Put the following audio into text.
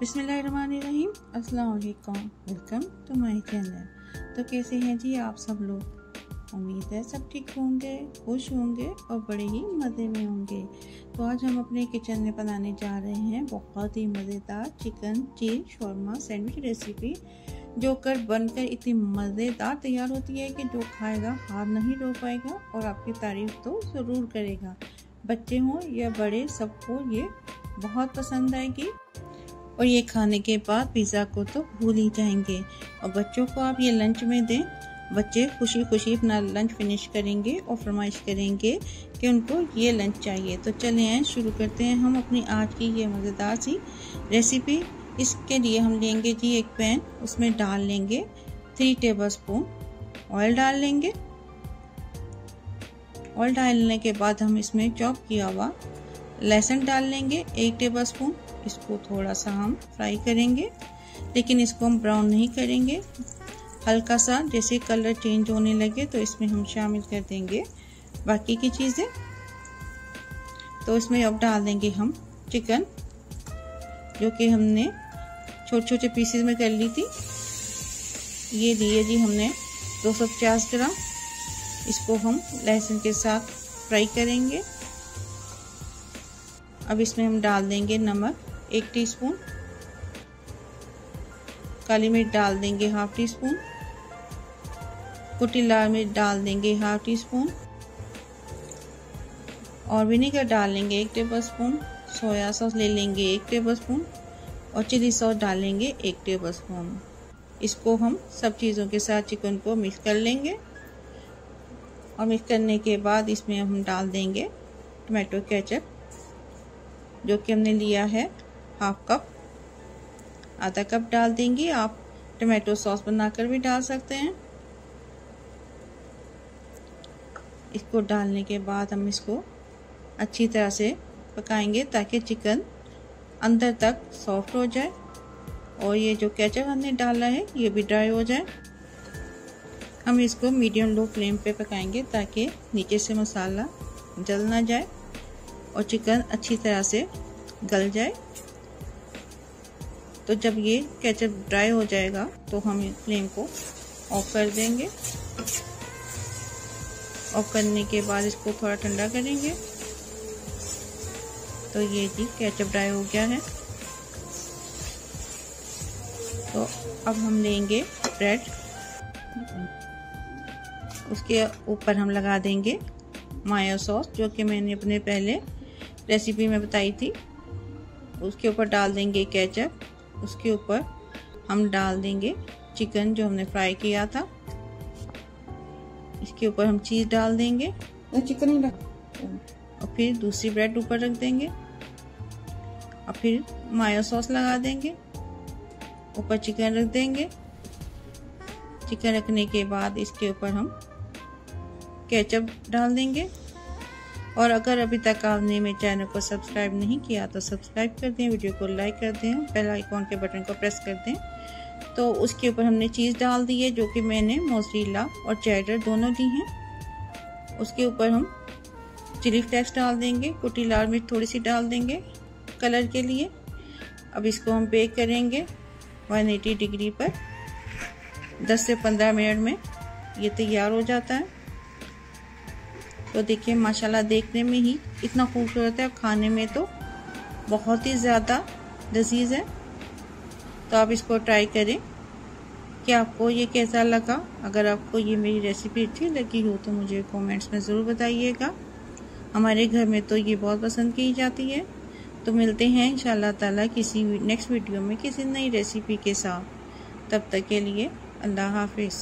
बिसमीम अस्सलाम वालेकुम टू माय चैनल। तो कैसे हैं जी आप सब लोग? उम्मीद है सब ठीक होंगे, खुश होंगे और बड़े ही मज़े में होंगे। तो आज हम अपने किचन में बनाने जा रहे हैं बहुत ही मज़ेदार chicken cheese shawarma sandwich recipe, जो कर बनकर इतनी मज़ेदार तैयार होती है कि जो खाएगा, हार नहीं रो पाएगा और आपकी तारीफ़ तो ज़रूर करेगा। बच्चे हों या बड़े, सबको ये बहुत पसंद आएगी। और ये खाने के बाद पिज़्ज़ा को तो भूल ही जाएँगे। और बच्चों को आप ये लंच में दें। बच्चे खुशी खुशी अपना लंच फिनिश करेंगे और फरमाइश करेंगे कि उनको ये लंच चाहिए। तो चले आए शुरू करते हैं हम अपनी आज की ये मज़ेदार सी रेसिपी इसके लिए हम लेंगे जी एक पैन उसमें डाल लेंगे थ्री टेबल स्पून ऑयल डाल लेंगे। ऑयल डालने के बाद हम इसमें चॉप किया हुआ लहसुन डाल लेंगे, एक टेबल स्पून इसको थोड़ा सा हम फ्राई करेंगे, लेकिन इसको हम ब्राउन नहीं करेंगे। हल्का सा, जैसे कलर चेंज होने लगे तो इसमें हम शामिल कर देंगे बाकी की चीज़ें। तो इसमें अब डाल देंगे हम चिकन जो कि हमने छोटे छोटे पीसेस में कर ली थी। ये लिए जी हमने 250 ग्राम। इसको हम लहसुन के साथ फ्राई करेंगे। अब इसमें हम डाल देंगे नमक, एक टीस्पून। काली मिर्च डाल देंगे हाफ़ टी स्पून कुटी लाल मिर्च डाल देंगे हाफ़ टी स्पून और विनेगर डाल लेंगे एक टेबल स्पून सोया सॉस ले लेंगे एक टेबल स्पून और चिली सॉस डालेंगे एक टेबल स्पून इसको हम सब चीज़ों के साथ चिकन को मिक्स कर लेंगे। और मिक्स करने के बाद इसमें हम डाल देंगे टमाटो केचप जो कि हमने लिया है हाफ़ कप। आधा कप डाल देंगे। आप टमाटो सॉस बनाकर भी डाल सकते हैं। इसको डालने के बाद हम इसको अच्छी तरह से पकाएँगे ताकि चिकन अंदर तक सॉफ्ट हो जाए और ये जो केचप हमने डाला है, ये भी ड्राई हो जाए। हम इसको मीडियम लो फ्लेम पे पकाएँगे ताकि नीचे से मसाला जल ना जाए। और चिकन अच्छी तरह से गल जाए। तो जब ये केचप ड्राई हो जाएगा तो हम फ्लेम को ऑफ़ कर देंगे। ऑफ़ करने के बाद इसको थोड़ा ठंडा करेंगे। तो ये जी केचप ड्राई हो गया है। तो अब हम लेंगे ब्रेड उसके ऊपर हम लगा देंगे मायो सॉस, जो कि मैंने अपने पहले रेसिपी में बताई थी। उसके ऊपर डाल देंगे केचप उसके ऊपर हम डाल देंगे चिकन जो हमने फ्राई किया था। इसके ऊपर हम चीज़ डाल देंगे। चिकन ही और फिर दूसरी ब्रेड ऊपर रख देंगे। और फिर मायो सॉस लगा देंगे। ऊपर चिकन रख देंगे। चिकन रखने के बाद इसके ऊपर हम केचप डाल देंगे। और अगर अभी तक आपने मेरे चैनल को सब्सक्राइब नहीं किया तो सब्सक्राइब कर दें, वीडियो को लाइक कर दें, बेल आइकॉन के बटन को प्रेस कर दें। तो उसके ऊपर हमने चीज़ डाल दी है जो कि मैंने मोजरीला और चैडर दोनों दी हैं। उसके ऊपर हम चिली फ्लेक्स डाल देंगे, कुटी लाल मिर्च थोड़ी सी डाल देंगे कलर के लिए। अब इसको हम बेक करेंगे 180 डिग्री पर। 10 से 15 मिनट में ये तैयार हो जाता है। तो देखिए, माशाल्लाह देखने में ही इतना खूबसूरत है। और खाने में तो बहुत ही ज़्यादा लजीज है। तो आप इसको ट्राई करें कि आपको ये कैसा लगा। अगर आपको ये मेरी रेसिपी अच्छी लगी हो तो मुझे कमेंट्स में ज़रूर बताइएगा। हमारे घर में तो ये बहुत पसंद की जाती है। तो मिलते हैं इन ताला, किसी नेक्स्ट वीडियो में किसी नई रेसिपी के साथ। तब तक के लिए अल्लाह हाफिज़।